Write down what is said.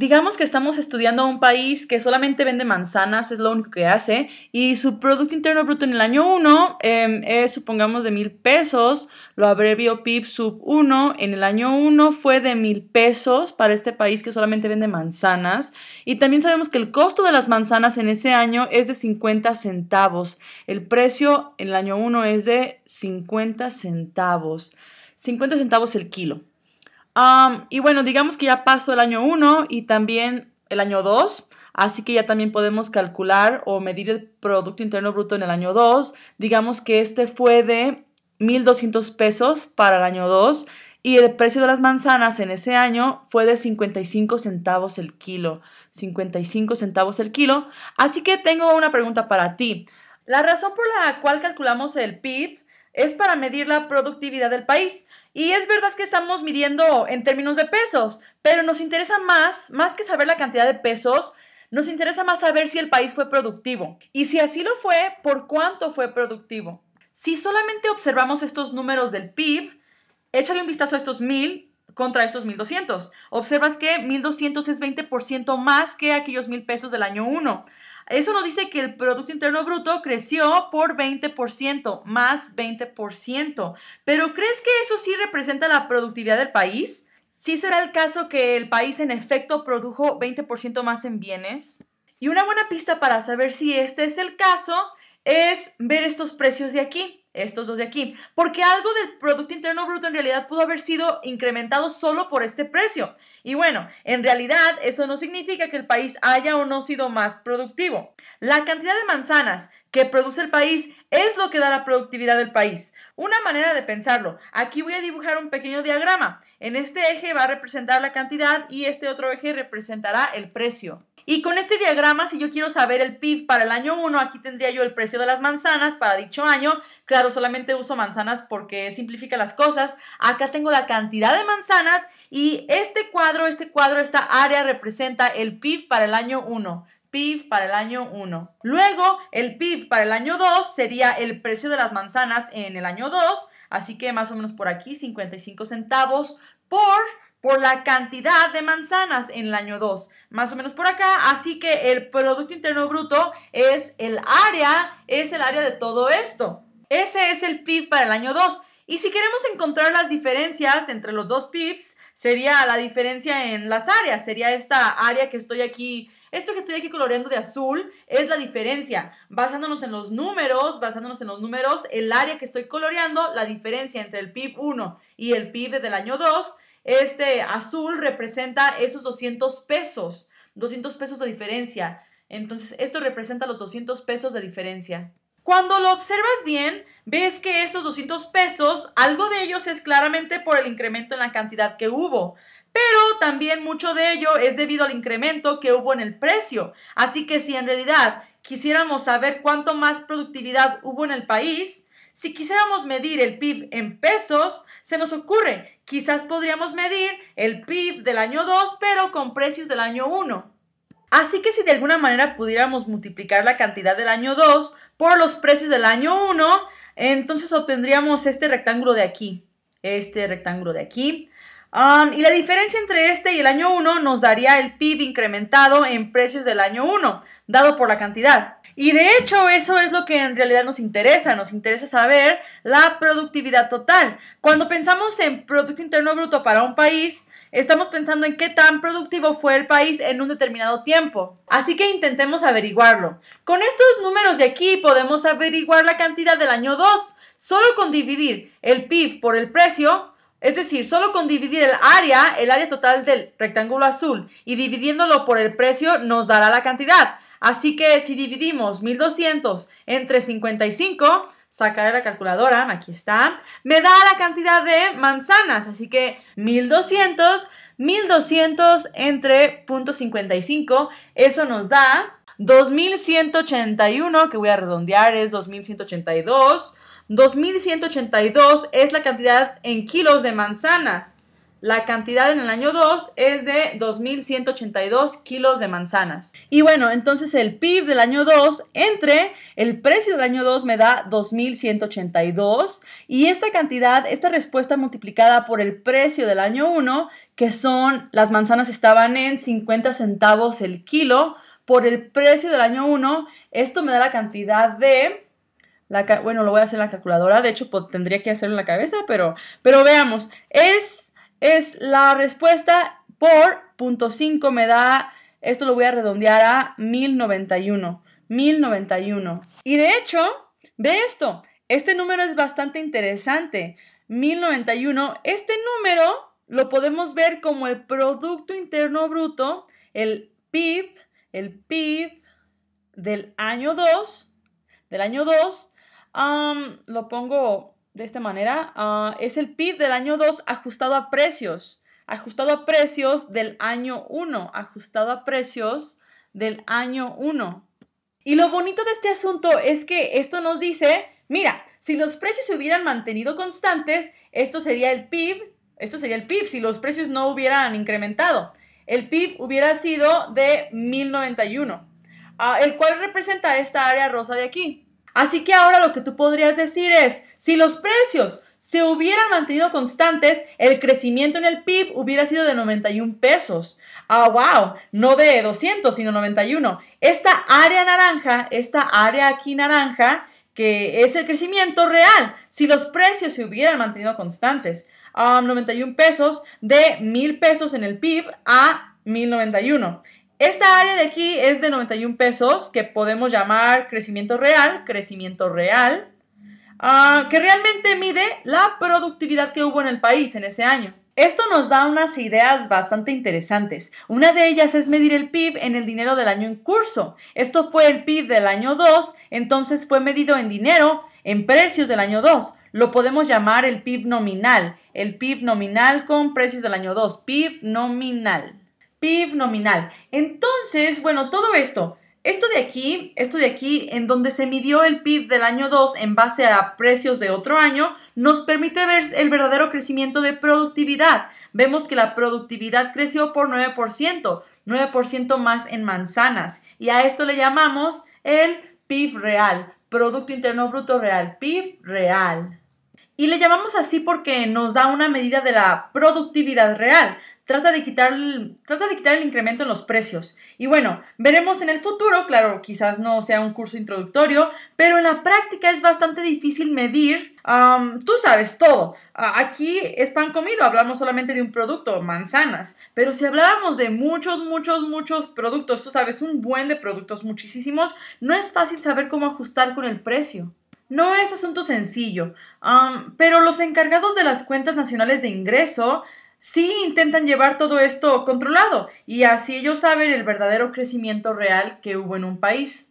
Digamos que estamos estudiando a un país que solamente vende manzanas, es lo único que hace, y su Producto Interno Bruto en el año 1 em, es, supongamos, de mil pesos, lo abrevio PIB sub 1, en el año 1 fue de mil pesos para este país que solamente vende manzanas, y también sabemos que el costo de las manzanas en ese año es de 50 centavos, el precio en el año 1 es de 50 centavos, 50 centavos el kilo y bueno, digamos que ya pasó el año 1 y también el año 2. Así que ya también podemos calcular o medir el Producto Interno Bruto en el año 2. Digamos que este fue de 1.200 pesos para el año 2 y el precio de las manzanas en ese año fue de 55 centavos el kilo. 55 centavos el kilo. Así que tengo una pregunta para ti. La razón por la cual calculamos el PIB es para medir la productividad del país. Y es verdad que estamos midiendo en términos de pesos, pero nos interesa más, más que saber la cantidad de pesos, nos interesa más saber si el país fue productivo. Y si así lo fue, ¿por cuánto fue productivo? Si solamente observamos estos números del PIB, échale un vistazo a estos 1000 contra estos 1200. Observas que 1200 es 20% más que aquellos 1000 pesos del año 1. Eso nos dice que el Producto Interno Bruto creció por 20%, más 20%. Pero ¿crees que eso sí representa la productividad del país? ¿Sí será el caso que el país en efecto produjo 20% más en bienes? Y una buena pista para saber si este es el caso es ver estos precios de aquí estos dos de aquí, porque algo del Producto Interno Bruto en realidad pudo haber sido incrementado solo por este precio. Y bueno, en realidad eso no significa que el país haya o no sido más productivo. La cantidad de manzanas que produce el país es lo que da la productividad del país. Una manera de pensarlo, aquí voy a dibujar un pequeño diagrama. En este eje va a representar la cantidad y este otro eje representará el precio. Y con este diagrama, si yo quiero saber el PIB para el año 1, aquí tendría yo el precio de las manzanas para dicho año. Claro, solamente uso manzanas porque simplifica las cosas. Acá tengo la cantidad de manzanas y este cuadro, este cuadro, esta área representa el PIB para el año 1. PIB para el año 1. Luego, el PIB para el año 2 sería el precio de las manzanas en el año 2. Así que más o menos por aquí, 55 centavos por por la cantidad de manzanas en el año 2, más o menos por acá, así que el Producto Interno Bruto es el área, es el área de todo esto. Ese es el PIB para el año 2. Y si queremos encontrar las diferencias entre los dos PIBs, sería la diferencia en las áreas, sería esta área que estoy aquí esto que estoy aquí coloreando de azul es la diferencia. Basándonos en los números, basándonos en los números, el área que estoy coloreando, la diferencia entre el PIB 1 y el PIB del año 2 este azul representa esos 200 pesos, 200 pesos de diferencia. Entonces, esto representa los 200 pesos de diferencia. Cuando lo observas bien, ves que esos 200 pesos, algo de ellos es claramente por el incremento en la cantidad que hubo, pero también mucho de ello es debido al incremento que hubo en el precio. Así que si en realidad quisiéramos saber cuánto más productividad hubo en el país, si quisiéramos medir el PIB en pesos, se nos ocurre, quizás podríamos medir el PIB del año 2, pero con precios del año 1. Así que si de alguna manera pudiéramos multiplicar la cantidad del año 2 por los precios del año 1, entonces obtendríamos este rectángulo de aquí, este rectángulo de aquí. Um, y la diferencia entre este y el año 1 nos daría el PIB incrementado en precios del año 1, dado por la cantidad. Y de hecho eso es lo que en realidad nos interesa, nos interesa saber la productividad total. Cuando pensamos en Producto Interno Bruto para un país, estamos pensando en qué tan productivo fue el país en un determinado tiempo. Así que intentemos averiguarlo. Con estos números de aquí podemos averiguar la cantidad del año 2. Solo con dividir el PIB por el precio, es decir, solo con dividir el área, el área total del rectángulo azul, y dividiéndolo por el precio nos dará la cantidad. Así que si dividimos 1200 entre 55, sacaré la calculadora, aquí está, me da la cantidad de manzanas. Así que 1200, 1200 entre .55, eso nos da 2181, que voy a redondear, es 2182. 2182 es la cantidad en kilos de manzanas. La cantidad en el año 2 es de 2.182 kilos de manzanas. Y bueno, entonces el PIB del año 2 entre el precio del año 2 me da 2.182 y esta cantidad, esta respuesta multiplicada por el precio del año 1, que son las manzanas estaban en 50 centavos el kilo, por el precio del año 1, esto me da la cantidad de bueno, lo voy a hacer en la calculadora. De hecho, tendría que hacerlo en la cabeza, pero, pero veamos. Es, es la respuesta por punto 5 me da, esto lo voy a redondear a 1091. 1091. Y de hecho, ve esto. Este número es bastante interesante. 1091. Este número lo podemos ver como el Producto Interno Bruto, el PIB, el PIB del año 2, del año 2, lo pongo de esta manera. Ah, es el PIB del año 2 ajustado a precios. Ajustado a precios del año 1. Ajustado a precios del año 1. Y lo bonito de este asunto es que esto nos dice, mira, si los precios se hubieran mantenido constantes, esto sería el PIB, esto sería el PIB si los precios no hubieran incrementado. El PIB hubiera sido de 1091, ah, el cual representa esta área rosa de aquí. Así que ahora lo que tú podrías decir es, si los precios se hubieran mantenido constantes, el crecimiento en el PIB hubiera sido de 91 pesos. Ah, wow, no de 200, sino 91. Esta área naranja, esta área aquí naranja, que es el crecimiento real, si los precios se hubieran mantenido constantes. 91 pesos de 1000 pesos en el PIB a 1091. Esta área de aquí es de 91 pesos, que podemos llamar crecimiento real, crecimiento real, ah, que realmente mide la productividad que hubo en el país en ese año. Esto nos da unas ideas bastante interesantes. Una de ellas es medir el PIB en el dinero del año en curso. Esto fue el PIB del año 2, entonces fue medido en dinero, en precios del año 2. Lo podemos llamar el PIB nominal, el PIB nominal con precios del año 2, PIB nominal. PIB nominal. Entonces, bueno, todo esto, esto de aquí, esto de aquí, en donde se midió el PIB del año 2 en base a precios de otro año, nos permite ver el verdadero crecimiento de productividad. Vemos que la productividad creció por 9%, 9% más en manzanas. Y a esto le llamamos el PIB real, Producto Interno Bruto Real, PIB real. Y le llamamos así porque nos da una medida de la productividad real trata de, quitar, trata de quitar el incremento en los precios. Y bueno, veremos en el futuro, claro, quizás no sea un curso introductorio, pero en la práctica es bastante difícil medir. tú sabes todo. Aquí es pan comido, hablamos solamente de un producto, manzanas. Pero si habláramos de muchos, muchos, muchos productos, tú sabes, un buen de productos, muchísimos, no es fácil saber cómo ajustar con el precio. No es asunto sencillo, pero los encargados de las cuentas nacionales de ingreso sí intentan llevar todo esto controlado y así ellos saben el verdadero crecimiento real que hubo en un país.